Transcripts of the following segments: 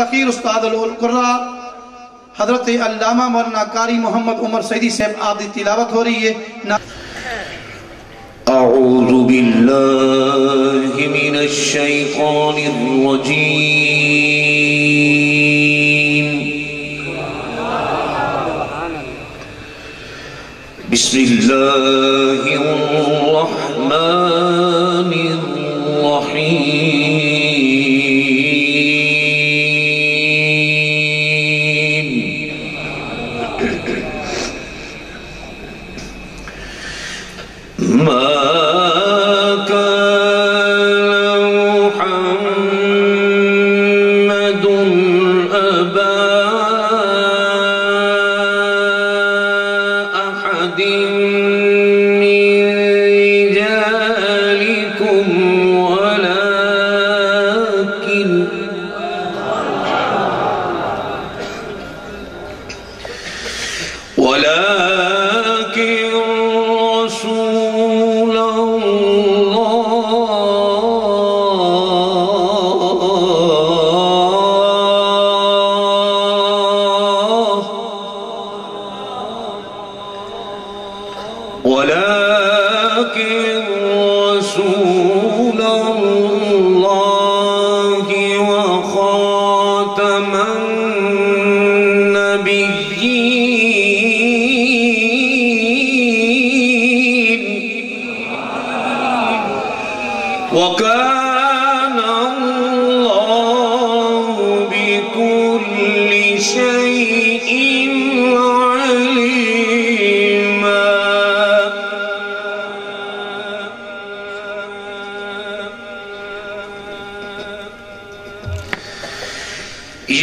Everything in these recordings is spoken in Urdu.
تخیر استاد القرآ حضرت علامہ مولانا قاری محمد عمر سیدی صاحب، آپ دی تلاوت ہو رہی ہے۔ أعوذ بالله من الشيطان الرجيم بسم الله الرحمن محمد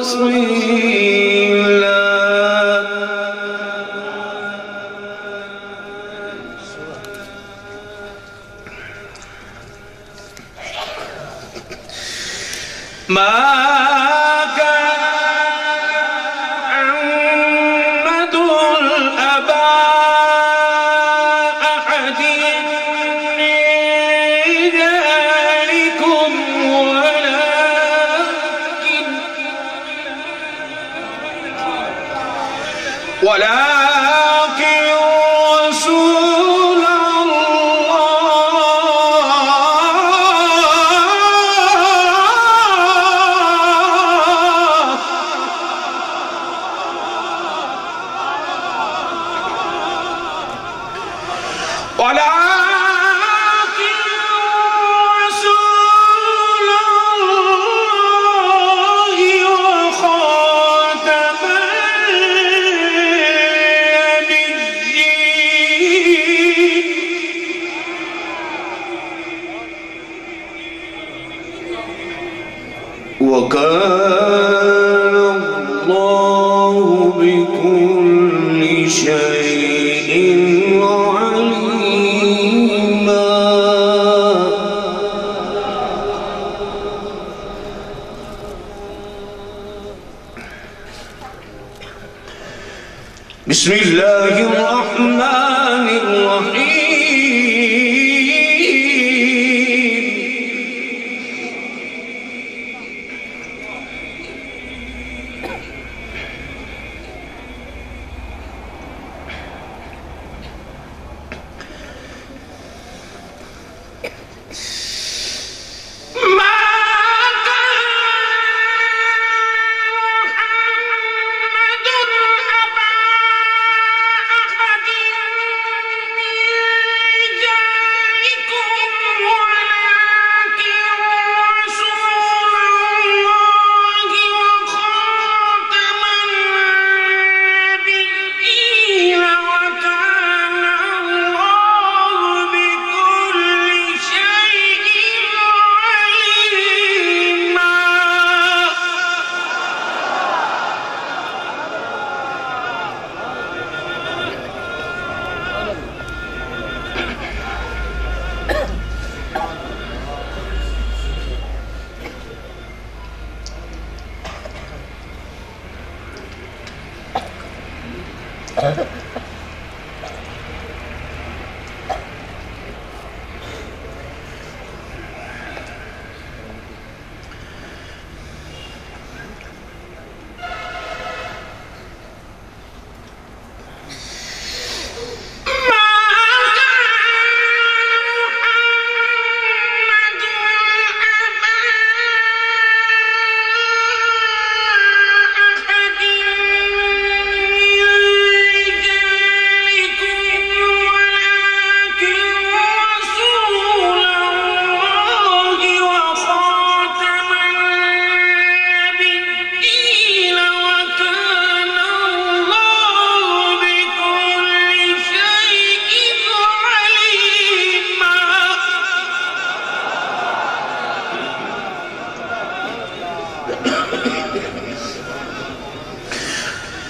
وأصيلا ما ولكن رسول الله. ولكن وكان الله بكل شيء بسم الله الرحمن الرحيم. Huh?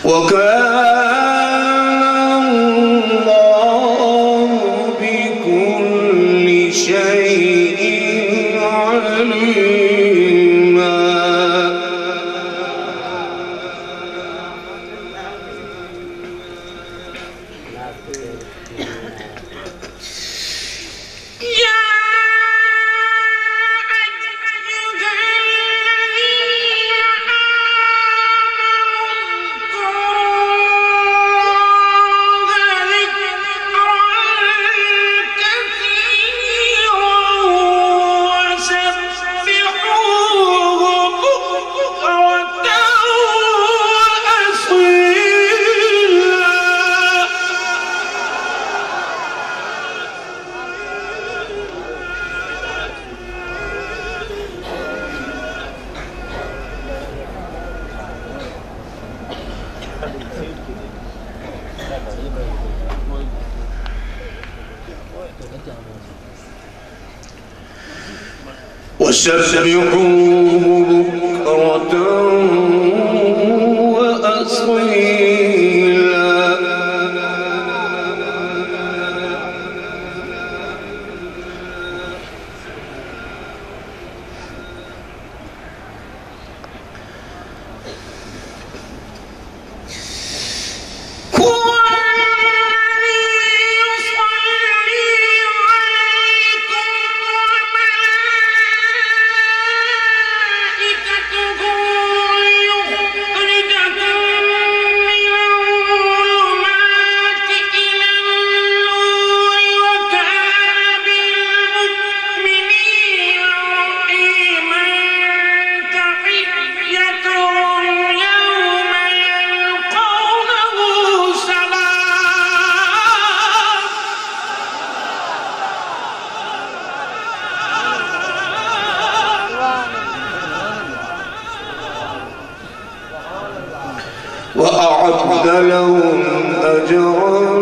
وكان وسبحوه وأعد لهم أجرا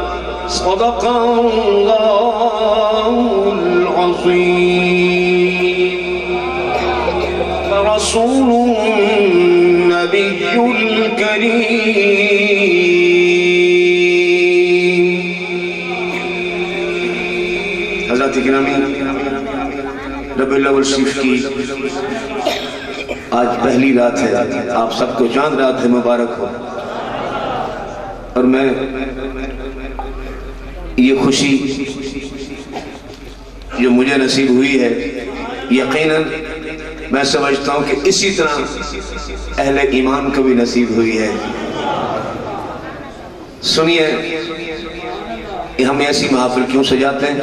صدق الله العظيم فرسول النبي الكريم حضرت گرامی رب الاول شریف کی آج پہلی رات ہے آپ سب کو چاند رات ہے مبارک ہو اور میں یہ خوشی جو مجھے نصیب ہوئی ہے، یقیناً میں سمجھتا ہوں کہ اسی طرح اہل ایمان کو بھی نصیب ہوئی ہے۔ سنیے ہم ایسی محافل کیوں سجاتے ہیں؟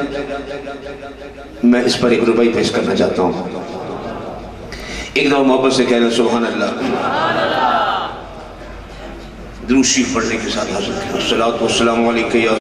میں اس پر ایک روپئی پیش کرنا چاہتا ہوں۔ ایک دفعہ محبت سے کہنا، سبحان اللہ۔ دروشی پڑھنے کے ساتھ حاصل کیا السلام والسلام علیکہ یا